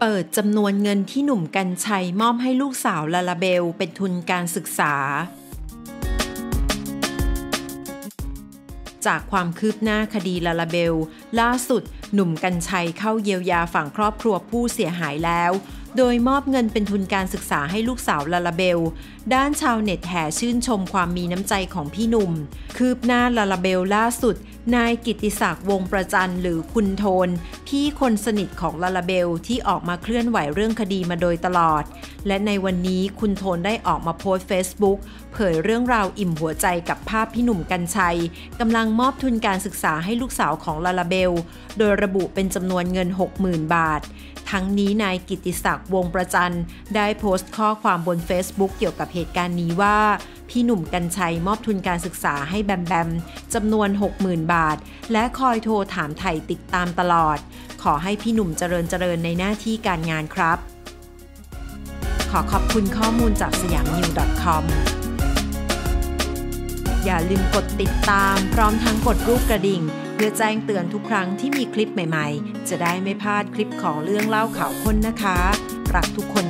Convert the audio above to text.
เปิดจำนวนเงินที่หนุ่มกัญชัยมอบให้ลูกสาวลาลาเบลเป็นทุนการศึกษา จากความคืบหน้าคดีลาลาเบล ล่าสุดหนุ่มกัญชัยเข้าเยียวยาฝั่งครอบครัวผู้เสียหายแล้ว โดยมอบเงินเป็นทุนการศึกษาให้ลูกสาวลาลาเบล ด้านชาวเน็ตแห่ชื่นชมความมีน้ำใจของพี่หนุ่ม คืบหน้าลาลาเบลล่าสุด นายกิติศักดิ์วงประจันหรือคุณโทน พี่คนสนิทของลาลาเบลที่ออกมาเคลื่อนไหวเรื่องคดีมาโดยตลอด และในวันนี้คุณโทนได้ออกมาโพสต์ Facebook เผยเรื่องราวอิ่มหัวใจกับภาพพี่หนุ่มกัญชัยกำลังมอบทุนการศึกษาให้ลูกสาวของลาลาเบล โดยระบุเป็นจำนวนเงิน 60,000 บาท ทั้งนี้นายกิติศักดิ์วงประจันได้โพสต์ข้อความบน Facebook เกี่ยวกับเหตุการณ์นี้ว่าพี่หนุ่มกัญชัยมอบทุนการศึกษาให้แบมแบมจำนวน 60,000 บาท และคอยโทรถามไถ่ติดตามตลอด ขอให้พี่หนุ่มเจริญเจริญในหน้าที่การงานครับ ขอขอบคุณข้อมูลจากสยามนิว .com อย่าลืมกดติดตามพร้อมทั้งกดรูปกระดิ่ง เพื่อแจ้งเตือนทุกครั้งที่มีคลิปใหม่ ๆ จะได้ไม่พลาดคลิปของเรื่องเล่าข่าวคนนะคะ รักทุกคน